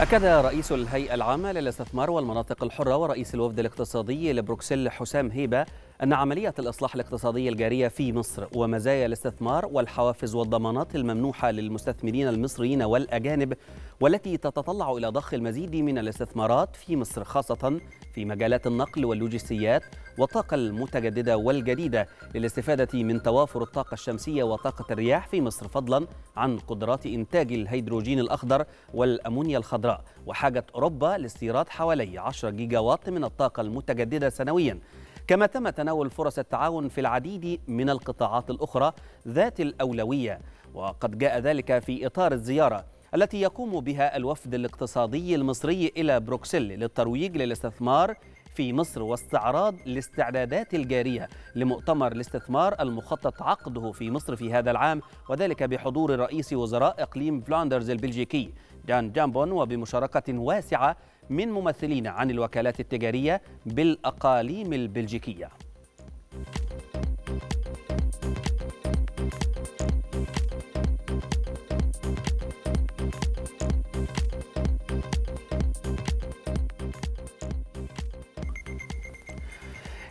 أكد رئيس الهيئة العامة للاستثمار والمناطق الحرة ورئيس الوفد الاقتصادي لبروكسل حسام هيبة أن عملية الإصلاح الاقتصادي الجارية في مصر ومزايا الاستثمار والحوافز والضمانات الممنوحة للمستثمرين المصريين والأجانب والتي تتطلع إلى ضخ المزيد من الاستثمارات في مصر خاصة في مجالات النقل واللوجستيات والطاقة المتجددة والجديدة للاستفادة من توافر الطاقة الشمسية وطاقة الرياح في مصر فضلا عن قدرات إنتاج الهيدروجين الأخضر والأمونيا الخضراء وحاجة أوروبا لاستيراد حوالي 10 جيجا وات من الطاقة المتجددة سنويا. كما تم تناول فرص التعاون في العديد من القطاعات الأخرى ذات الأولوية وقد جاء ذلك في إطار الزيارة التي يقوم بها الوفد الاقتصادي المصري إلى بروكسل للترويج للاستثمار في مصر واستعراض الاستعدادات الجارية لمؤتمر الاستثمار المخطط عقده في مصر في هذا العام وذلك بحضور رئيس وزراء إقليم فلاندرز البلجيكي جان جامبون وبمشاركة واسعة من ممثلين عن الوكالات التجارية بالأقاليم البلجيكية.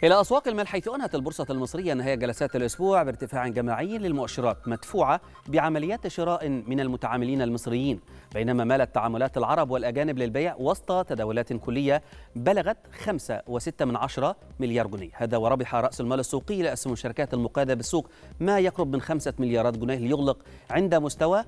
إلى أسواق المال حيث أنهت البورصة المصرية نهاية جلسات الأسبوع بارتفاع جماعي للمؤشرات مدفوعة بعمليات شراء من المتعاملين المصريين بينما مالت تعاملات العرب والأجانب للبيع وسط تداولات كلية بلغت 5.6 مليار جنيه. هذا وربح رأس المال السوقي لأسهم الشركات المقادة بالسوق ما يقرب من 5 مليارات جنيه ليغلق عند مستوى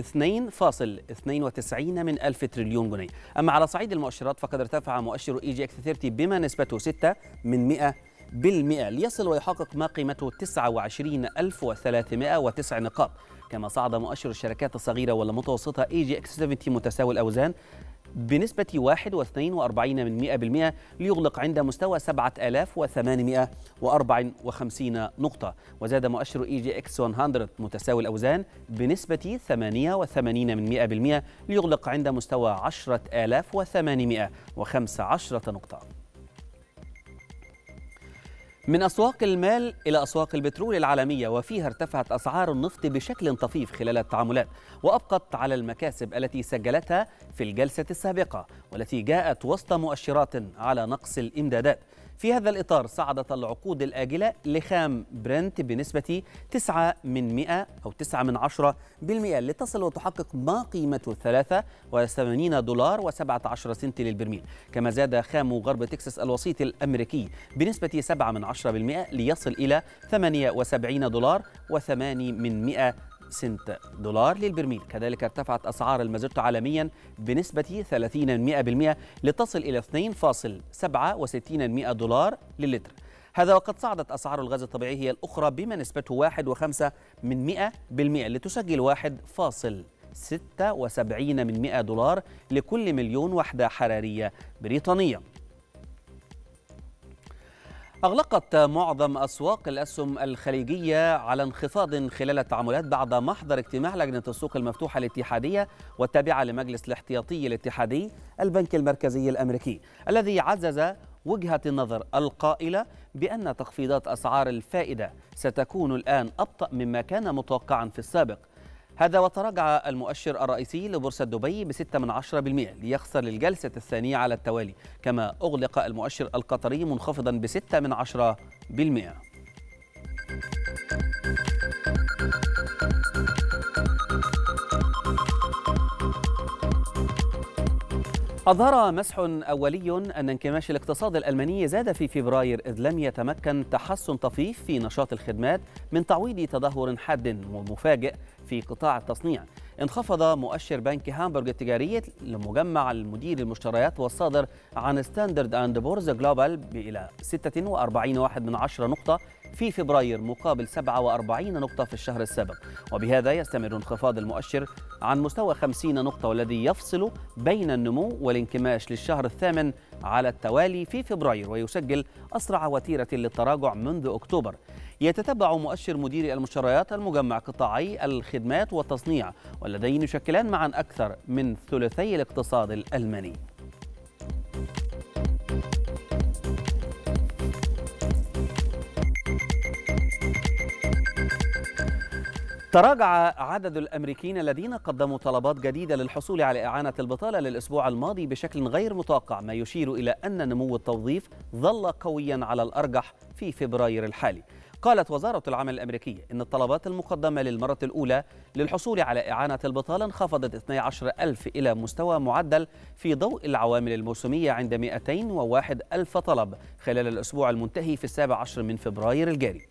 2.92 من ألف تريليون جنيه. أما على صعيد المؤشرات فقد ارتفع مؤشر EGX 30 بما نسبته 6 من 100 بالمئة. ليصل ويحقق ما قيمته 29309 نقاط. كما صعد مؤشر الشركات الصغيرة والمتوسطة EGX 70 متساوي الأوزان بنسبة 1.42 من 100% ليغلق عند مستوى 7854 نقطة. وزاد مؤشر EGX 100 متساوي الأوزان بنسبة 88 من 100% ليغلق عند مستوى 10815 نقطة. من أسواق المال إلى أسواق البترول العالمية وفيها ارتفعت أسعار النفط بشكل طفيف خلال التعاملات وأبقت على المكاسب التي سجلتها في الجلسة السابقة والتي جاءت وسط مؤشرات على نقص الإمدادات. في هذا الإطار صعدت العقود الآجلة لخام برنت بنسبة 9 من 100 أو 9 من 10 بالمئة لتصل وتحقق ما قيمته 83 دولار و17 سنت للبرميل. كما زاد خام غرب تكساس الوسيط الأمريكي بنسبة 7 من 10 بالمئة ليصل إلى 78 دولار و8 من 100 سنت دولار للبرميل. كذلك ارتفعت أسعار المازوت عالميا بنسبة 30% لتصل إلى 2.67 دولار للتر هذا وقد صعدت أسعار الغاز الطبيعي هي الأخرى بما نسبته 1.5 من 100% لتسجل 1.76 من 100 دولار لكل مليون وحدة حرارية بريطانية. أغلقت معظم أسواق الأسهم الخليجية على انخفاض خلال التعاملات بعد محضر اجتماع لجنة السوق المفتوحة الاتحادية والتابعة لمجلس الاحتياطي الاتحادي البنك المركزي الأمريكي الذي عزز وجهة النظر القائلة بأن تخفيضات أسعار الفائدة ستكون الآن أبطأ مما كان متوقعا في السابق. هذا وتراجع المؤشر الرئيسي لبورصة دبي بستة من عشرة بالمئة ليخسر للجلسة الثانية على التوالي كما أغلق المؤشر القطري منخفضا بستة من عشرة بالمئة. أظهر مسح أولي أن انكماش الاقتصاد الألماني زاد في فبراير إذ لم يتمكن تحسن طفيف في نشاط الخدمات من تعويض تدهور حاد ومفاجئ في قطاع التصنيع. انخفض مؤشر بنك هامبورغ التجاري لمجمع مديري المشتريات والصادر عن Standard & Poor's Global إلى 46 واحد من عشرة نقطة في فبراير مقابل 47 نقطة في الشهر السابق. وبهذا يستمر انخفاض المؤشر عن مستوى 50 نقطة والذي يفصل بين النمو والانكماش للشهر الثامن على التوالي في فبراير ويسجل أسرع وتيرة للتراجع منذ أكتوبر. يتتبع مؤشر مدير المشتريات المجمع قطاعي الخدمات والتصنيع واللذين يشكلان معا أكثر من ثلثي الاقتصاد الألماني. تراجع عدد الأمريكيين الذين قدموا طلبات جديدة للحصول على إعانة البطالة للأسبوع الماضي بشكل غير متوقع ما يشير إلى أن نمو التوظيف ظل قويا على الأرجح في فبراير الحالي. قالت وزارة العمل الأمريكية إن الطلبات المقدمة للمرة الأولى للحصول على إعانة البطالة انخفضت 12 ألف إلى مستوى معدل في ضوء العوامل الموسمية عند 201 ألف طلب خلال الأسبوع المنتهي في السابع عشر من فبراير الجاري.